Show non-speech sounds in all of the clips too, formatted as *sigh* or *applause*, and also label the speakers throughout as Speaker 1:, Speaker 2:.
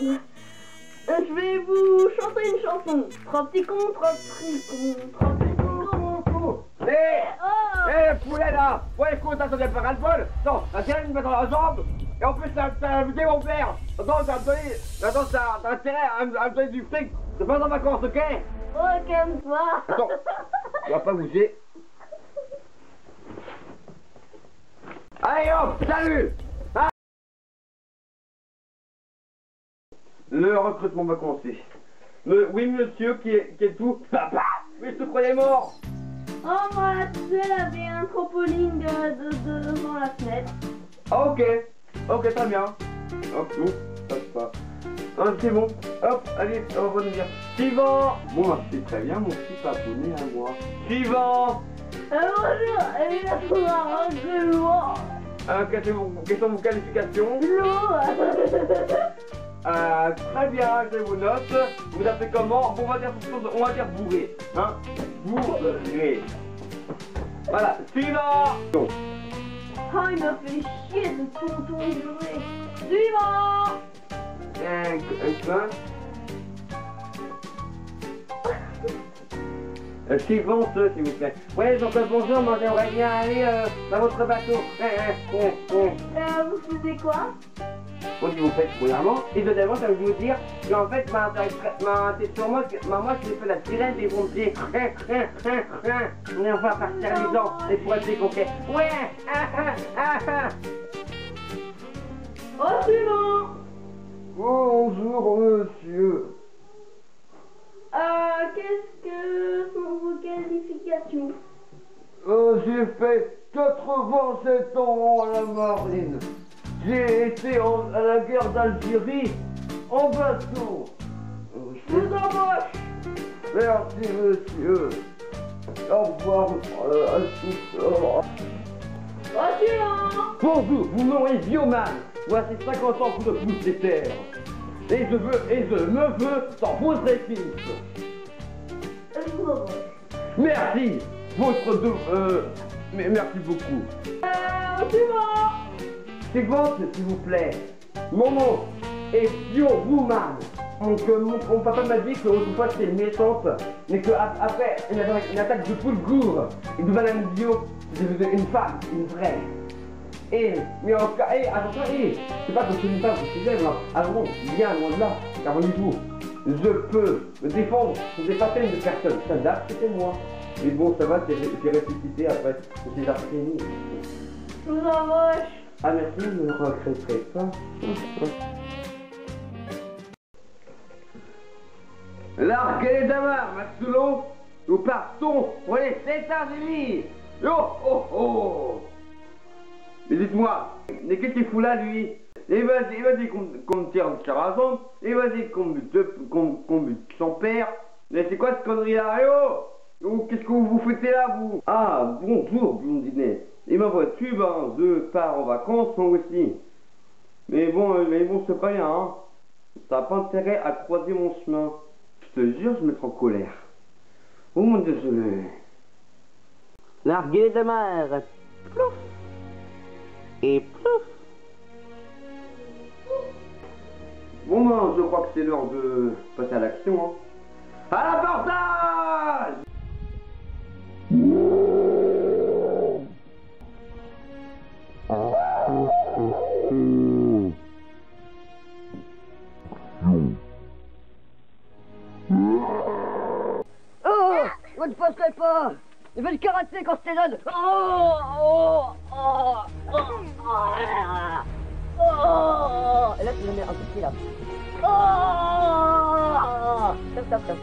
Speaker 1: Je vais vous chanter une chanson. Trois petits cons, trois petits cons, trois petits cons, cons.
Speaker 2: Hé
Speaker 1: eh,
Speaker 2: Hé, eh, oh. eh, poulet là. Ouais, écoute, attendez, pas ras le bol Non, tiens, une mettre dans la jambe. Et en plus, t'as invité mon père. Attends, t'as donné... Attends, t'as intérêt à me donner du fric. C'est pas en vacances, ok?
Speaker 1: Oh, calme-toi.
Speaker 2: Attends, tu vas pas bouger. Allez hop, salut. Le recrutement va commencer. Le, oui monsieur, qui est, qui est tout? Papa *laughs* Oui, je te croyais mort
Speaker 1: Oh, moi, tu sais, elle avait un trampoline de, de, de- devant la fenêtre.
Speaker 2: Ah, ok, ok, très bien. Hop, non, ça se passe. Ah, c'est bon. Hop, allez, on va nous dire. Suivant Bon, bah, c'est très bien, mon petit papounet à moi. Suivant
Speaker 1: Euh, bonjour, là pour un de
Speaker 2: euh, quelles, sont vos, quelles sont vos qualifications *laughs*
Speaker 1: L'eau.
Speaker 2: Euh, très bien, je vous note. Vous appelez comment on va dire, on va dire bourré. Hein Bourré. Voilà, suivant Donc,
Speaker 1: Oh, il m'a fait chier de tout jouer. Suivant.
Speaker 2: un, un Euh, suivante, s'il vous plaît. Ouais, euh, bonjour, moi j'aimerais bien aller euh, dans votre bateau. Euh, euh, euh. Euh,
Speaker 1: vous faisiez quoi?
Speaker 2: Si vous faites premièrement. Et deuxièmement, ça veut vous dire qu'en fait, ma, sur moi moi, je fais la sirène des pompiers. On va partir les dents et pour être coquets. Ouais ah, ah, ah, ah.
Speaker 1: Oh, suivant.
Speaker 2: Bonjour, monsieur.
Speaker 1: Euh, qu'est-ce que sont vos qualifications?
Speaker 2: Euh, j'ai fait 87 ans à la marine. J'ai été en- à la guerre d'Algérie en bateau.
Speaker 1: Vous embauche.
Speaker 2: Merci, monsieur. Au revoir euh, à tous. Au revoir.
Speaker 1: Oh, suivant.
Speaker 2: Bonjour, vous m'aurez bioman. Voici 50 ans que je pousse les terres. Et je veux, et je me veux.
Speaker 1: Je vous embauche.
Speaker 2: Merci, votre deux, euh, mais merci beaucoup.
Speaker 1: Euh, suivant.
Speaker 2: C'est votre, s'il vous plaît. Mon nom est Bio Woman. Donc, euh, mon, papa m'a dit que autrefois c'était méchante, mais qu'après une, attaque- de Poulgour et de Madame Bio, c'était une femme, une vraie. Et, mais en tout cas, et, attention, et, c'est pas que c'est une femme je moi. Alors, bien loin de là, car au niveau, je peux me défendre contre des centaines de personnes. Ça date, c'était moi. Mais bon, ça va, c'est ressuscité après, c'est arsénie.
Speaker 1: Je vous.
Speaker 2: Ah merci, ne me regretterez pas. Larguez les Maxulo Nous partons pour les États-Unis Oh oh oh. Mais dites-moi, mais qu'est-ce qu'il fout là, lui? Et vas-y, vas-y qu'on tire le carazon, et vas-y qu'on bute son père. Mais c'est quoi cette connerie là Eh oh? Oh, Qu'est-ce que vous vous foutez là, vous? Ah, bonjour, blondinet. Et ma voiture, ben, je pars en vacances, moi aussi. Mais bon, euh, mais bon, c'est pas rien, hein. T'as pas intérêt à croiser mon chemin. Je te jure, je me mettrai en colère. Oh mon dieu, je le... Larguez les mère. Plouf. Et plouf. Bon ben, je crois que c'est l'heure de passer à l'action, hein. À l'abordage
Speaker 3: jeune Oh Oh Oh Oh Oh Oh Et là, tu le mets un coup de pied là. Oh Stop, stop, stop.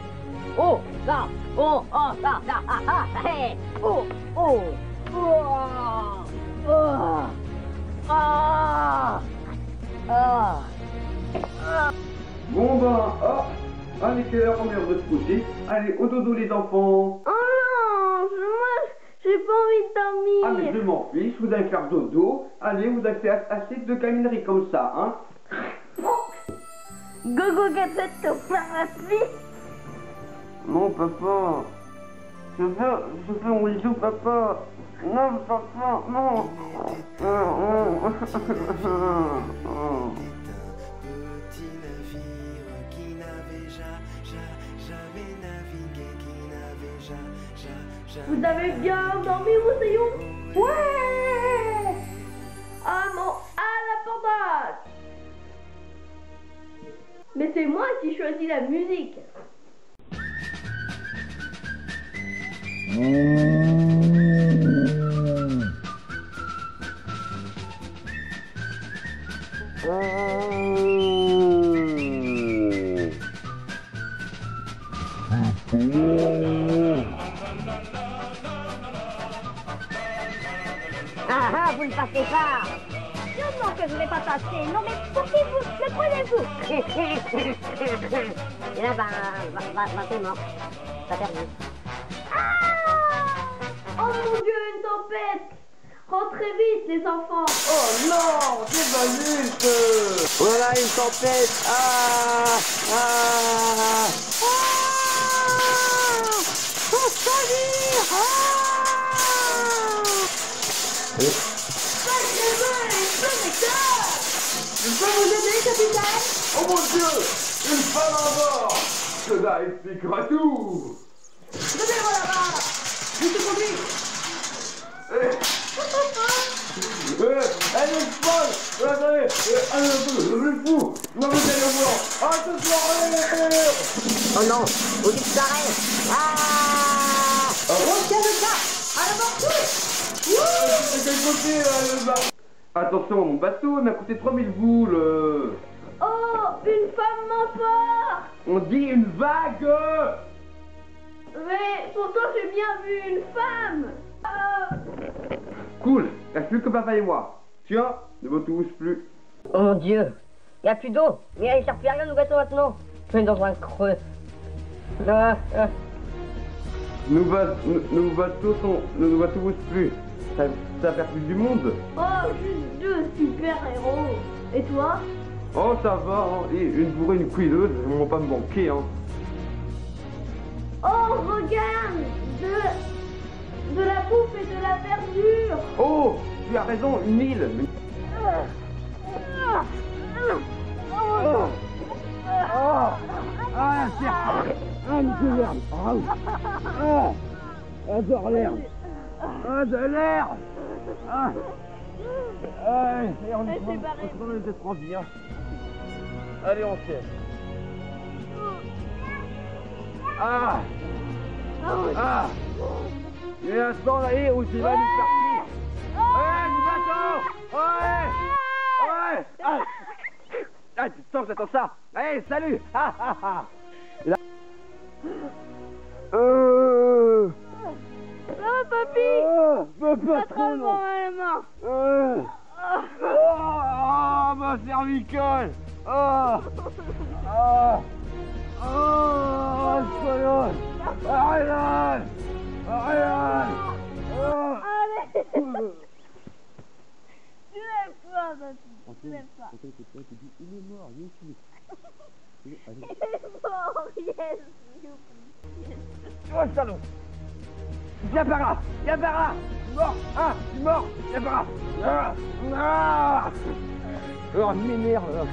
Speaker 3: Oh Là. Oh Oh Là Là Ah Ah Hey. Oh Oh Oh Oh Ah. Ah.
Speaker 2: Bon ben, Allez, de se coucher. Allez, au dodo les enfants
Speaker 1: Oh non, je- moi, j'ai pas envie de
Speaker 2: Ah mais je m'en fiche, vous allez faire dodo. Allez, vous allez faire assez de caminerie comme ça, hein
Speaker 1: Gogo Gadget, ton parapluie.
Speaker 2: Non, papa. Je veux, je veux mon bisou, papa. Non, papa, non. Non, non.
Speaker 4: petit
Speaker 1: Vous avez bien dormi, Roussillon Ouais Ah mon... Ah, la pendate Mais c'est moi qui choisis la musique
Speaker 3: Ah ah, vous ne passez pas Non, non, que je ne vais pas passer. Non, mais portez-vous, le prenez-vous. Et là, bah, bah, bah, bah t'es mort. T'as perdu.
Speaker 1: Oh mon dieu, une tempête Rentrez vite, les enfants
Speaker 2: Oh non, c'est pas juste Voilà une tempête Ah Ah Ah Oh, salut Ah
Speaker 1: Je peux vous aider, capitaine
Speaker 2: Oh mon dieu Une femme en bord Cela expliquera tout
Speaker 1: Donnez-moi là-bas Je te conduis
Speaker 2: Eh, eh, Elle est folle Euh, Attendez euh, Allez, le fou Non, vous allez volant Ah, ce soir,
Speaker 3: Oh non, vous. Ah
Speaker 1: cap À la morceau
Speaker 2: C'est quel côté, le bar Attention, mon bateau m'a coûté 3000 boules.
Speaker 1: Oh Une femme m'emporte
Speaker 2: On dit une vague
Speaker 1: Mais pourtant j'ai bien vu une femme Euh,
Speaker 2: Cool, reste plus que papa et moi. Tiens, ne me touche plus.
Speaker 3: Oh mon dieu, il n'y a plus d'eau. Mais il ne sert plus à rien nos bateaux maintenant. Je suis dans un creux. Ah, ah.
Speaker 2: Nos, nos- nos bateaux sont. ne nous touche plus. Fait plus du monde.
Speaker 1: Oh, juste deux super-héros Et toi?
Speaker 2: Oh, ça va, hein. Et une bourrée, une couineuse, ils vont pas me manquer, hein.
Speaker 1: Oh, regarde De... De la bouffe et de la verdure
Speaker 2: Oh, tu as raison, une île. Mais-
Speaker 4: Ah, tiens Ah, une gouverne Ah, ah, ah, de l'air. Ah, Ah Ah, et on
Speaker 1: s'est barrée.
Speaker 4: on est trop bien. Allez, on fait. Ah. Ah Il y a un sang là, où tu vas nous partir Ouais, du bateau Ouais. Ouais. Ah. Ah, tu sens que j'attends ça. Allez, salut. Ah, ah, ah. Là... Euh...
Speaker 1: Oh, papy
Speaker 4: Oh, me pas trop,
Speaker 1: Attrape-moi
Speaker 4: non
Speaker 1: à la main
Speaker 4: Euh...
Speaker 1: Oh.
Speaker 4: Oh, oh, ma cervicale Oh Oh Oh, Espagnol Arrête Oh
Speaker 1: Allez Tu lèves-toi, papy Lève-toi *laughs* Il est mort, yes
Speaker 4: Oh, salaud Viens par là Viens par là Mort Ah Tu es mort Viens par là Ah Ah. Oh, m'énerve